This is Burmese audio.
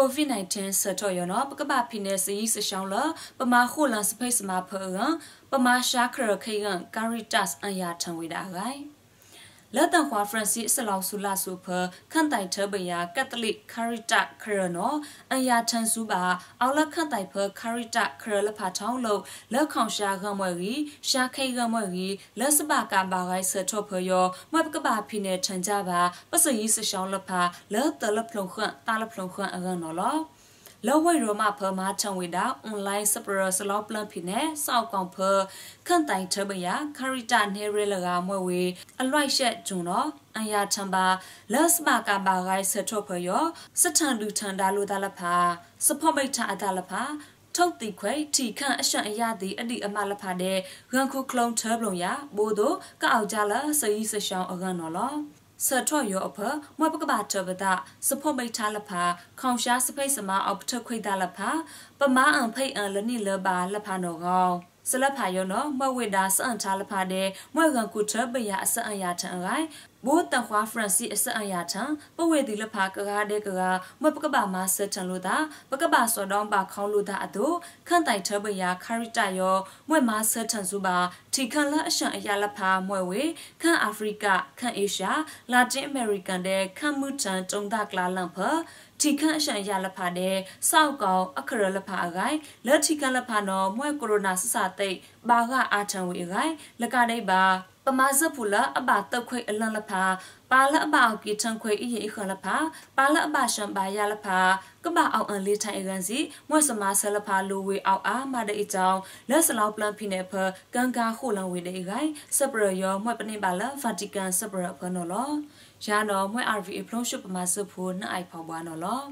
COVID-19 ဆတ်တော့ရနော်ပကပဖိနေစီစရှောင်းလပမာခိုလန်စဖိတ်စမာဖေရပမာရှာခရခေယံကာရီတတ်အန်ယာထံဝေတာဂိုင် လက်တန်ခွာဖရန်စစ်ဆလောက်ဆူလာဆူဖခန့်တိုင်ထဘယာကက်သလစ်ခရစ်တခရနောအန်ယာထန်ဆူပါအောက်လက်ခန့်တိုင်ဖခရစ်တခရလဖာထောင်းလို့လက်ခေါင်ရှာဂမွယ်ကြီးရှာခိဂမွယ်ကြီးလက်စပါကဘာဂိုင်ဆထောဖယောမွက်ကဘာဖိနေထန်ကြပါပစယီစရှောင်းလဖာလက်တလဖလုံခွန့်တာလဖလုံခွန့်အကန်နော်လော လောဝိရောမဖမချံဝေတာအွန်လိုင်းစပရစလောပလန်ဖိနေစောက်ကောင်ဖခန့်တိုင်ထဘယာခရီတာနေရလကမွဲဝေအလွိုက်ရှက်ဂျွန်တော့အယာချံပါလက်စပါကဘာဂိုင်ဆထောဖယောစထန်ဒူထန်ဒါလိုဒါလဖာစဖောမိတ်ထအဒါလဖာထုတ်တိခွဲထီခန့်အရှံအရသည်အတိအမလဖာတဲ့ရန်ခုကလုံးထဘလုံရဘိုးတို့ကအောက်ကြလာစယီစရှောင်းအကန်နော်လော ဆတ်ထော့ရောအဖမွေပကဘာတဘဒစဖို့မိထားလဖာခေါင်ရှားစဖိတ်စမအောက်ထခွိတာလဖာပမာအံဖိတ်အံလနိလဘာလဖာနောကောစလဖာယောနောမဝိဒါစအန်ထားလဖာတဲ့မွေကန်ကုထဘယအစအန်ယာထန်ရိုင် ဘိုးတခွာဖရန်စီအစအန်ယာထန်ပဝေဒီလဖာကကားတဲ့ကကာမပကဘာမဆတ်ထန်လို့တာပကဘာစောတောင်းပါခေါလို့တာအတူခန့်တိုင်ထဘယခရစ်တယောမွေမဆတ်ထန်စုပါတီခန်လအရှံအရာလဖာမွေဝေခန့်အာဖရိကခန့်အေရှားလာတင်အမေရိကန်တဲ့ခန့်မှုတန်တုံဒကလာလန်ဖတီခန့်အရှံရလဖာတဲ့စောက်ကောင်အခရလဖာအဂိုင်လက်တီခန့်လဖာနော်မွဲကိုရိုနာဆဆသိပ်ဘာကအာထံဝေအဂိုင်လကဒိပါပ မာဇဖူလာအဘတက်ခွေအလန်လဖာပါလအဘအောက်ကီထန်ခွေအီခလဖာပါလအဘရှံပါရလဖာကပအောင်အန်လေးထိုင်ကန်စီမွတ်စမာဆလဖာလူဝေအောက်အားမတဲ့အကြောင်းလက်စလောက်ပလန်ဖိနေဖကန်ကာခိုလန်ဝေတဲ့ဂိုင်စပရယောမွတ်ပနေပါလဗာတီကန်စပရဖနော်လောရာနော်မွဲ RVA ဖလုံးရှုပမာစဖို့နှအိုက်ဖောက်ပွားနော်လော